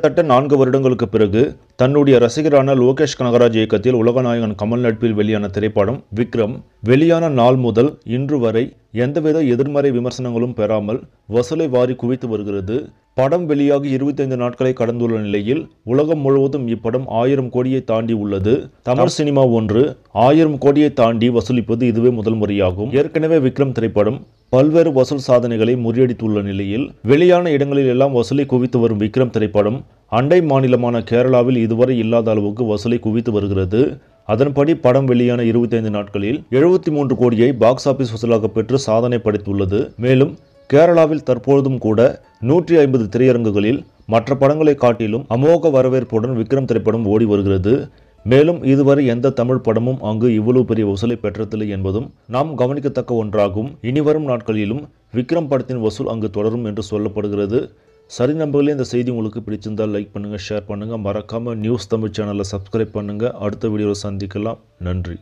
கிட்டத்தட்ட நான்கு வருடங்களுக்கு பிறகு தன்னுடைய ரசிகரான லோகேஷ் கனகராஜ் இயக்கத்தில் உலகநாயகன் கமல் நட்பில் வெளியான திரைப்படம் விக்ரம் வெளியான நாள் முதல் இன்று வரை எந்தவித எதிர்மறை விமர்சனங்களும் பெறாமல் வசூலை வாரி குவித்து வருகிறது. படம் வெளியாகி இருபத்தைந்து நாட்களை கடந்துள்ள நிலையில் உலகம் முழுவதும் இப்படம் ஆயிரம் கோடியை தாண்டி உள்ளது. தமிழ் சினிமா ஒன்று ஆயிரம் கோடியை தாண்டி வசூலிப்பது இதுவே முதல் முறையாகும். ஏற்கனவே விக்ரம் திரைப்படம் பல்வேறு வசூல் சாதனைகளை முறியடித்துள்ள நிலையில் வெளியான இடங்களில் எல்லாம் வசூலை குவித்து வரும் விக்ரம் திரைப்படம் அண்டை மாநிலமான கேரளாவில் இதுவரை இல்லாத அளவுக்கு வசூலை குவித்து வருகிறது. அதன்படி படம் வெளியான இருபத்தைந்து நாட்களில் எழுபத்தி மூன்று கோடியை பாக்ஸ் ஆபீஸ் வசூலாக பெற்று சாதனை படைத்துள்ளது. மேலும் கேரளாவில் தற்பொழுதும் கூட நூற்றி ஐம்பது திரையரங்குகளில் மற்ற படங்களை காட்டிலும் அமோக வரவேற்புடன் விக்ரம் திரைப்படம் ஓடி வருகிறது. மேலும் இதுவரை எந்த தமிழ் படமும் அங்கு இவ்வளவு பெரிய வசூலை பெற்றதில்லை என்பதும் நாம் கவனிக்கத்தக்க ஒன்றாகும். இனிவரும் நாட்களிலும் விக்ரம் படத்தின் வசூல் அங்கு தொடரும் என்று சொல்லப்படுகிறது. சரி நம்பர்களே இந்த செய்தி உங்களுக்கு பிடிச்சிருந்தால் லைக் பண்ணுங்கள் ஷேர் பண்ணுங்கள் மறக்காமல் நியூஸ் தமிழ் சேனலை சப்ஸ்கிரைப் பண்ணுங்கள் அடுத்த வீடியோவில் சந்திக்கலாம். நன்றி.